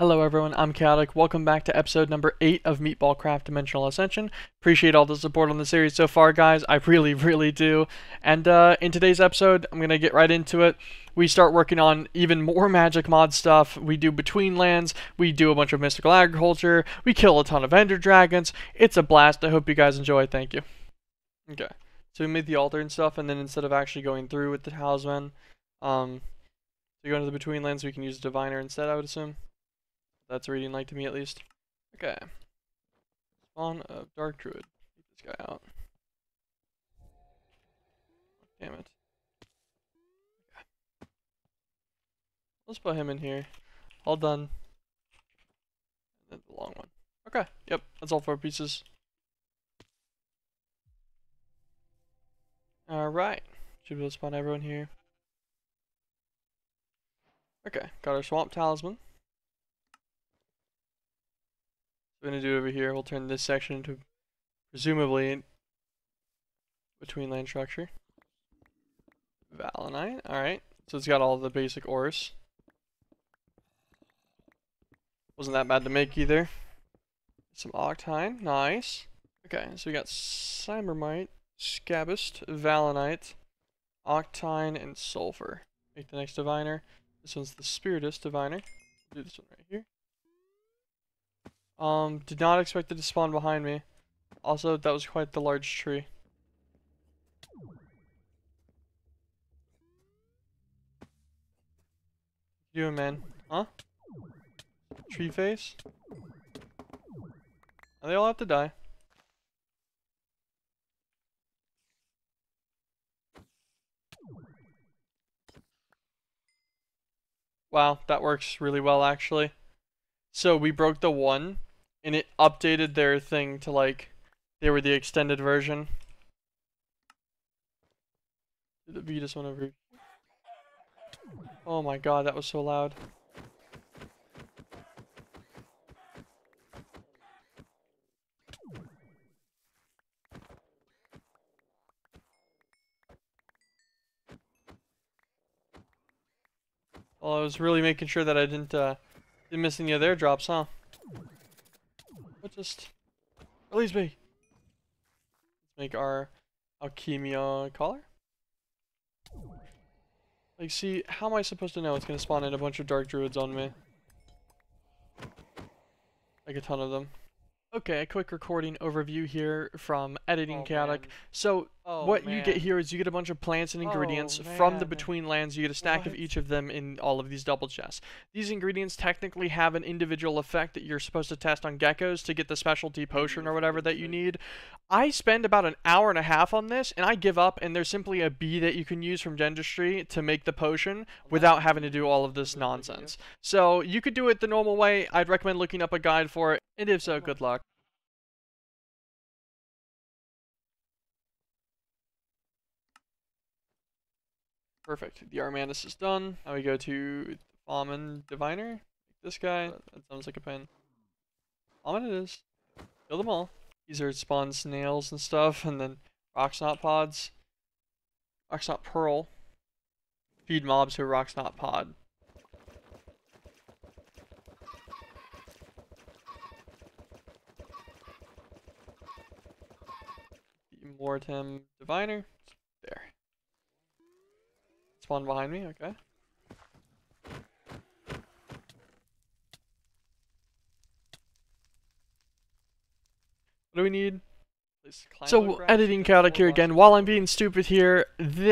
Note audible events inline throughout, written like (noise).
Hello everyone, I'm Chaotik. Welcome back to episode number 8 of Meatball Craft Dimensional Ascension. Appreciate all the support on the series so far, guys. I really, (laughs) really do. And uh, in today's episode, I'm going to get right into it. We start working on even more (laughs) magic mod stuff. We do Between Lands. We do a bunch of Mystical Agriculture. We kill a ton of Ender Dragons. It's a blast. I hope you guys enjoy. Thank you. Okay. So we made the altar and stuff, and then instead of actually going through with the talisman, um, to go into the Between Lands, we can use Diviner instead, I would assume. That's reading like to me at least. Okay. Spawn of Dark Druid. Get this guy out. Damn it. Okay. Let's put him in here. All done. And then the long one. Okay, yep, that's all four pieces. Alright. Should be able to spawn everyone here. Okay, got our swamp talisman. we're going to do over here, we'll turn this section into presumably between land structure. Valonite, alright. So it's got all the basic ores. Wasn't that bad to make either. Some octine, nice. Okay, so we got Syrmorite, Scabyst, Valonite, Octine, and Sulfur. Make the next diviner. This one's the Spiritus diviner. Do this one right here. Um, did not expect it to spawn behind me. Also, that was quite the large tree. You man, huh? Tree face? they all have to die. Wow, that works really well actually. So we broke the one and it updated their thing to like they were the extended version. The Vetus one over. Oh my god, that was so loud. Well, I was really making sure that I didn't uh, didn't miss any of their drops, huh? Just release me. Let's make our Alchemia collar. Like, see, how am I supposed to know it's gonna spawn in a bunch of Dark Druids on me? Like a ton of them. Okay, a quick recording overview here from Editing Oh, Chaotik. man. So, Oh, what you get here is you get a bunch of plants and Oh, ingredients from the man. Between Lands. You get a stack of each of them in all of these double chests. These ingredients technically have an individual effect that you're supposed to test on geckos to get the specialty potion or whatever that you need. I spend about an hour and a half on this, and I give up, and there's simply a bee that you can use from Gendustry to make the potion without having to do all of this nonsense. So, you could do it the normal way. I'd recommend looking up a guide for it, and if so, good luck. Perfect. The Armanus is done. Now we go to the Falman Diviner. This guy. That sounds like a pen. Falman it is. Kill them all. These are spawn snails and stuff, and then Rocksnot pods. Rocksnot Pearl. Feed mobs to a Rocksnot pod. The Mortem Diviner. Spawn behind me, okay. What do we need? So, editing Chaotik here again. While I'm being stupid here,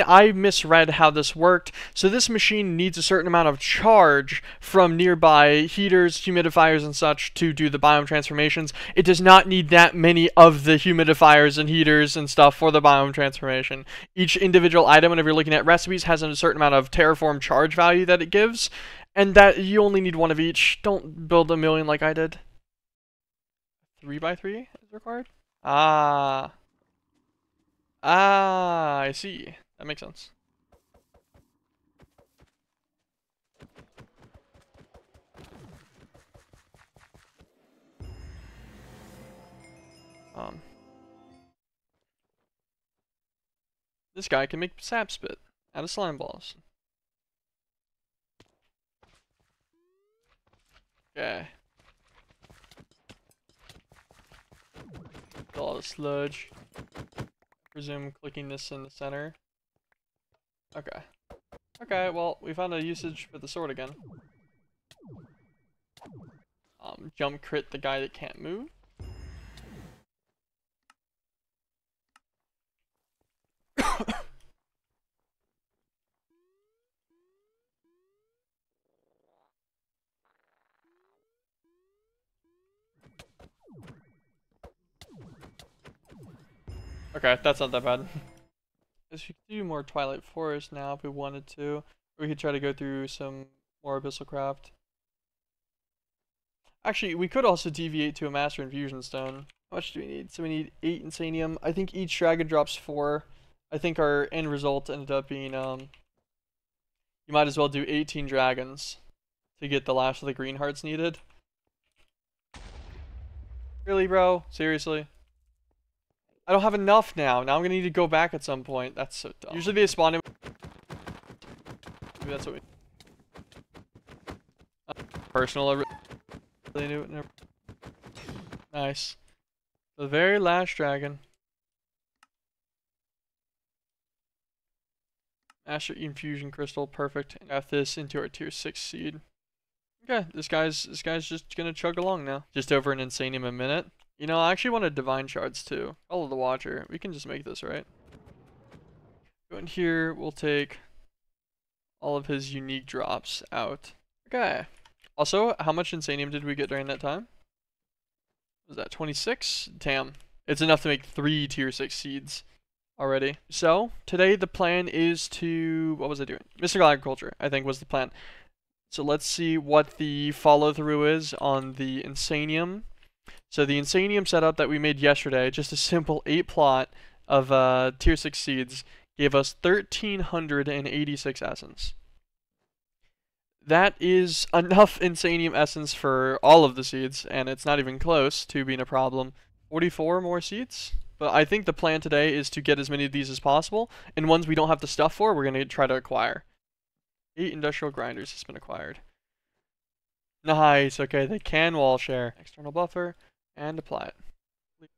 I misread how this worked. So this machine needs a certain amount of charge from nearby heaters, humidifiers, and such to do the biome transformations. It does not need that many of the humidifiers and heaters and stuff for the biome transformation. Each individual item, whenever you're looking at recipes, has a certain amount of terraform charge value that it gives, and that you only need one of each. Don't build a million like I did. Three by three is required. Ah. Ah, I see. That makes sense. Um. This guy can make sap spit out of slime balls. Okay. A lot of sludge. Presume clicking this in the center. Okay. Okay, well, we found a usage for the sword again. Um, jump crit the guy that can't move. Okay, that's not that bad. (laughs) We could do more Twilight Forest now if we wanted to. We could try to go through some more Abyssal Craft. Actually, we could also deviate to a Master Infusion Stone. How much do we need? So we need 8 Insanium. I think each dragon drops 4. I think our end result ended up being, um... You might as well do 18 dragons to get the last of the green hearts needed. Really, bro? Seriously? I don't have enough now. Now I'm gonna need to go back at some point. That's so dumb. Usually they spawn in... Maybe that's what we... Uh, personal... They knew it never... Nice. The very last dragon. Master Infusion Crystal, perfect. Got this into our tier 6 seed. Okay, this guy's this guy's just gonna chug along now. Just over an Insanium a minute. You know, I actually wanted Divine Shards too. Follow the Watcher. We can just make this, right? Go in here, we'll take all of his unique drops out. Okay. Also, how much Insanium did we get during that time? Was that 26? Damn. It's enough to make three tier 6 seeds already. So, today the plan is to... What was I doing? Mystical Agriculture, I think was the plan. So let's see what the follow through is on the Insanium. So the Insanium setup that we made yesterday, just a simple 8 plot of uh, tier 6 seeds, gave us 1,386 essence. That is enough (laughs) Insanium essence for all of the seeds, and it's not even close to being a problem. 44 more seeds? But I think the plan today is to get as many of these as possible, and ones we don't have the stuff for, we're going to try to acquire. Eight industrial grinders has been acquired. Nice, okay, they can wall share. External buffer, and apply it.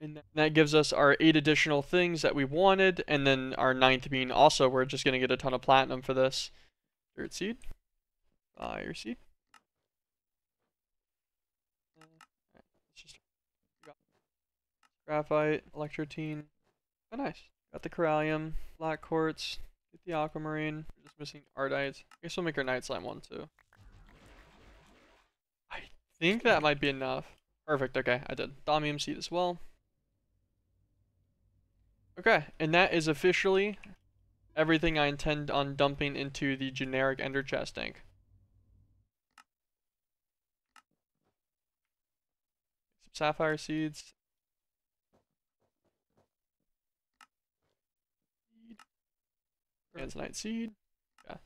And that gives us our eight additional things that we wanted, and then our ninth being also, we're just to get a ton of platinum for this. Dirt seed, fire seed. Graphite, Electrotine. Oh, nice. Got the Coralium, Black Quartz, get the Aquamarine. We're just missing Ardite. I guess we'll make our Night Slime one too. I think that might be enough. Perfect, okay, I did. Thaumium Seed as well. Okay, and that is officially everything I intend on dumping into the generic Ender Chest tank. Some Sapphire Seeds, Tanzanite seed. Yeah.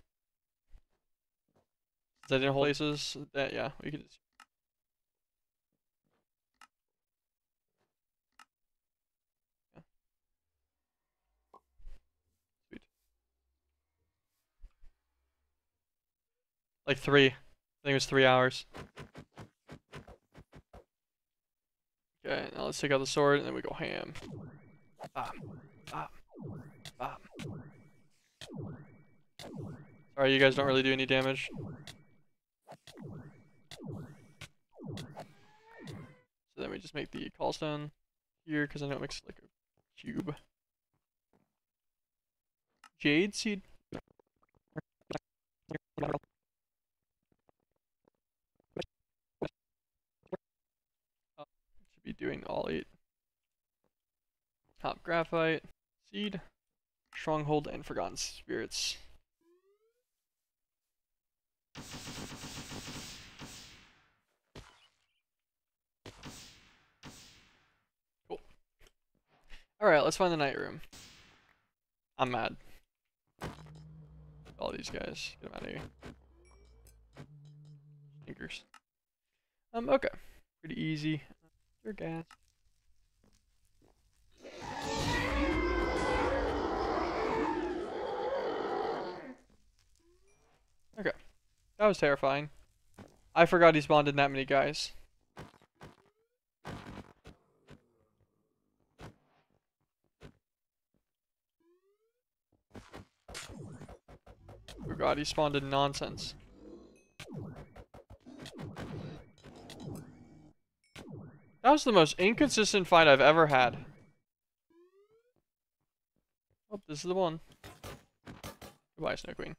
Is that in places? That yeah, we could. Just... Sweet. Like three. I think it was three hours. Okay, now let's take out the sword and then we go ham. Alright, you guys don't really do any damage. So then we just make the callstone here because I know it makes like a cube. Jade seed. should be doing all eight. Top graphite, seed, stronghold, and forgotten spirits. Cool. Alright, let's find the night room. I'm mad. All these guys. Get them out of here. Sneakers. Um, okay. Pretty easy. Ur-Ghast. Okay. That was terrifying. I forgot he spawned in that many guys. Oh god, he spawned in nonsense. That was the most inconsistent fight I've ever had. Oh, this is the one. Goodbye, Snow Queen.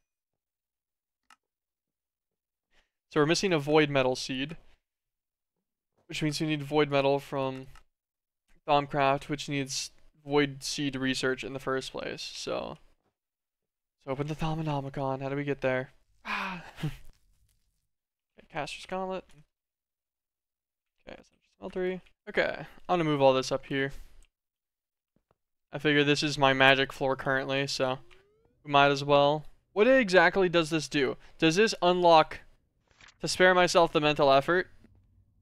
So we're missing a Void Metal seed. Which means we need Void Metal from Thaumcraft, which needs Void Seed research in the first place, so... Let's open the Thaumonomicon. How do we get there? Ah! (sighs) okay, Caster's Gauntlet. Okay, Smell 3. Okay, I'm gonna move all this up here. I figure this is my magic floor currently, so we might as well. What exactly does this do? Does this unlock, to spare myself the mental effort,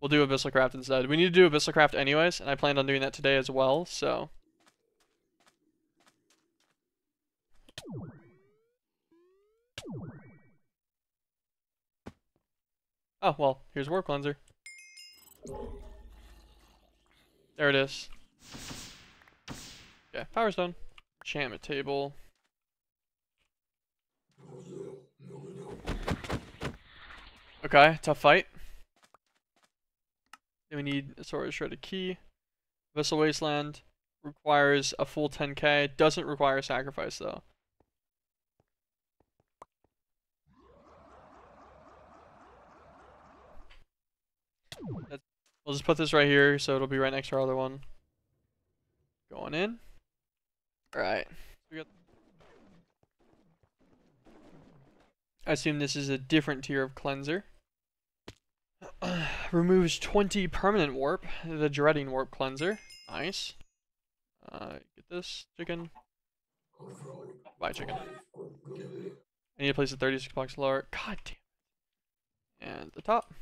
we'll do Abyssal Craft instead. We need to do Abyssal Craft anyways, and I planned on doing that today as well, so. Oh, well, here's Warp Cleanser. There it is. Yeah, Power Stone. Enchantment table. Okay, tough fight. Then we need a sort of shredded key. Vessel Wasteland requires a full 10k. Doesn't require sacrifice though. That's, we'll just put this right here so it'll be right next to our other one. Going in. Alright. I assume this is a different tier of cleanser. Removes 20 permanent warp. The dreading warp cleanser. Nice. Uh, get this chicken. Buy chicken. I need to place it 36 blocks lower. God damn. And the top.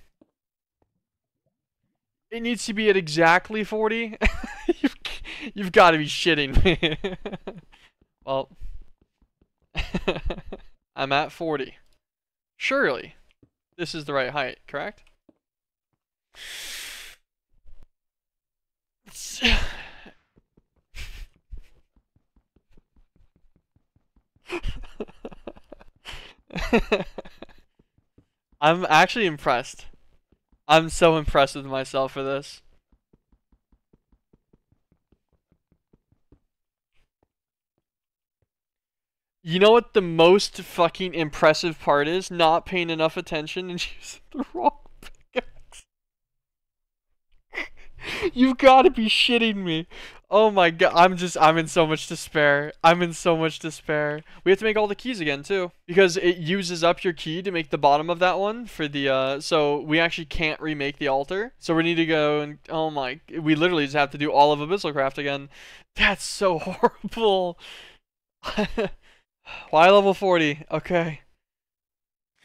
It needs to be at exactly 40. (laughs) you've, you've got to be shitting me. (laughs) well, (laughs) I'm at 40. Surely, this is the right height, correct? (laughs) I'm actually impressed. I'm so impressed with myself for this. You know what the most fucking impressive part is? Not paying enough attention and (laughs) using the wrong You've got to be shitting me. Oh my god, I'm just, I'm in so much despair. I'm in so much despair. We have to make all the keys again, too. Because it uses up your key to make the bottom of that one for the, uh, so we actually can't remake the altar. So we need to go and, oh my, we literally just have to do all of Abyssalcraft again. That's so (laughs) horrible. (laughs) Why level 40? Okay.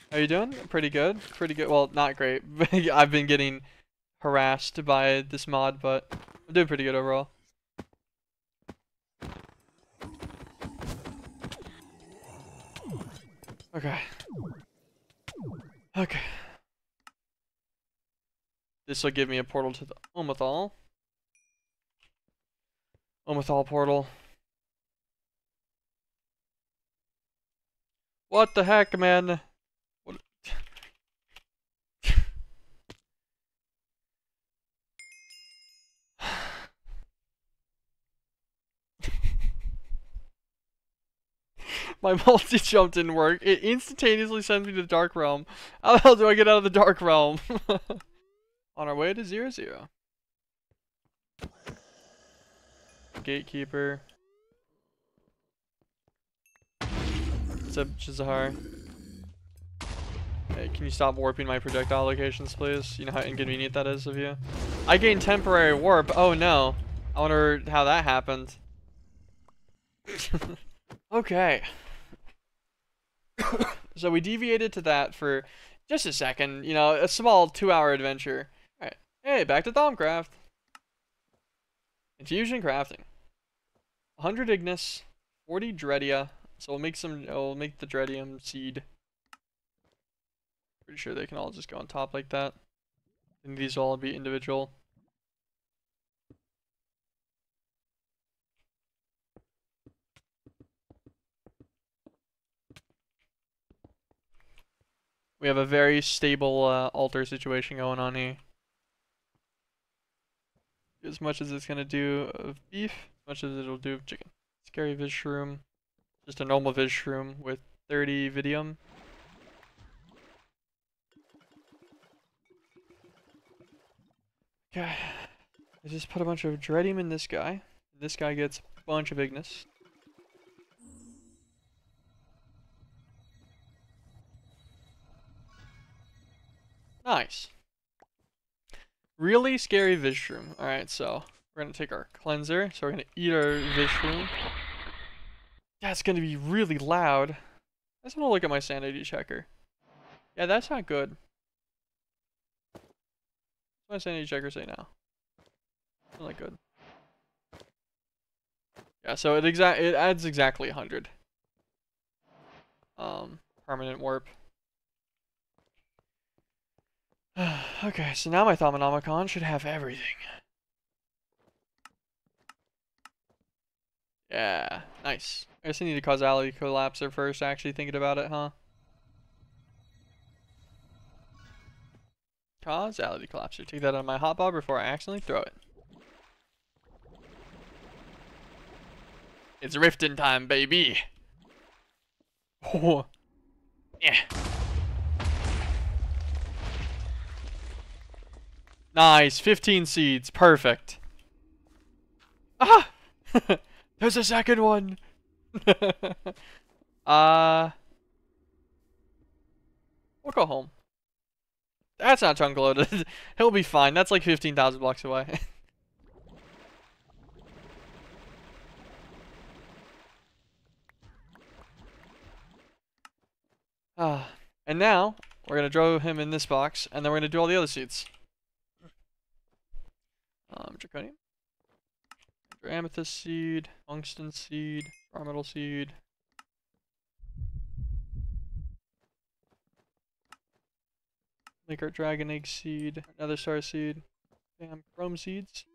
How you doing? Pretty good. Pretty good. Well, not great. (laughs) I've been getting harassed by this mod, but I'm doing pretty good overall. Okay. Okay. This will give me a portal to the Omothol. Omothol portal. What the heck, man? What? (laughs) My multi-jump didn't work. It instantaneously sends me to the Dark Realm. How the hell do I get out of the Dark Realm? (laughs) On our way to zero zero. Gatekeeper. What's J'zahar? Hey, can you stop warping my projectile locations, please? You know how inconvenient that is of you? I gained temporary warp. Oh, no. I wonder how that happened. (laughs) okay. So we deviated to that for just a second. You know, a small two-hour adventure. Alright. Hey, back to Thaumcraft. Infusion crafting. 100 Ignis. 40 Dredia. So we'll make some, we'll make the Dreadium seed. Pretty sure they can all just go on top like that. And these will all be individual. We have a very stable uh, altar situation going on here. As much as it's gonna do of beef, as much as it'll do of chicken. Scary Vishroom. Just a normal Vishroom with 30 Vidium. Okay. I just put a bunch of Dreadium in this guy. This guy gets a bunch of Ignis. Really scary Vishroom. Alright, so we're gonna take our cleanser. So we're gonna eat our Vishroom. That's gonna be really loud. I just wanna look at my sanity checker. Yeah, that's not good. What's my sanity checker say now? Not good. Yeah, so it exact it adds exactly 100. Um, permanent warp. (sighs) okay, so now my Thaumonomicon should have everything. Yeah, nice. I guess I need a causality collapser first, actually thinking about it, huh? Causality collapser. Take that out of my hotbar before I accidentally throw it. It's rifting time, baby. Oh. (laughs) Yeah. Nice, 15 seeds, perfect. Ah! (laughs) There's a second one! (laughs) uh... We'll go home. That's not chunk loaded. (laughs) He'll be fine. That's like 15,000 blocks away. Ah, and now, we're going to draw him in this box, and then we're going to do all the other seeds. Um, Draconium. Amethyst seed, Tungsten seed, Metal seed. Make Dragon Egg seed, another Star seed, Bam, Chrome seeds.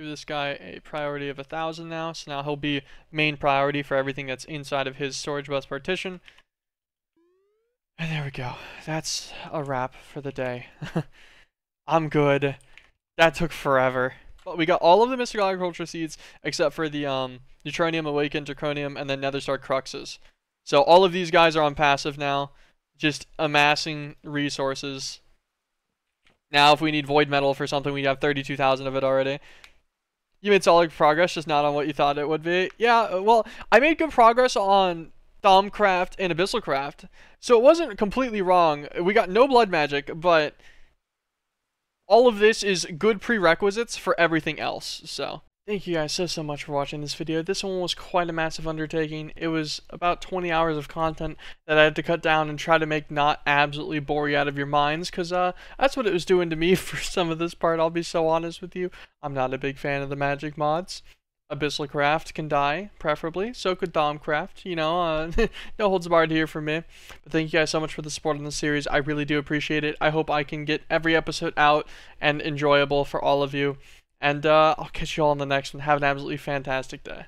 Give this guy a priority of a thousand now. So now he'll be main priority for everything that's inside of his storage bus partition. And there we go. That's a wrap for the day. (laughs) I'm good. That took forever. But we got all of the Mystical Agriculture seeds except for the um, Neutronium, Awakened, Draconium, and then Netherstar Cruxes. So all of these guys are on passive now. Just amassing resources. Now if we need Void Metal for something, we have 32,000 of it already. You made solid progress, just not on what you thought it would be. Yeah, uh, well, I made good progress on Thaumcraft and Abyssalcraft, so it wasn't completely wrong. We got no blood magic, but all of this is good prerequisites for everything else, so. Thank you guys so, so much for watching this video. This one was quite a massive undertaking. It was about 20 hours of content that I had to cut down and try to make not absolutely bore you out of your minds, because uh, that's what it was doing to me (laughs) for some of this part, I'll be so honest with you. I'm not a big fan of the magic mods. Abyssalcraft can die, preferably. So could Thaumcraft. You know, uh, no holds barred here for me. But thank you guys so much for the support on the series. I really do appreciate it. I hope I can get every episode out and enjoyable for all of you. And uh, I'll catch you all in the next one. Have an absolutely fantastic day.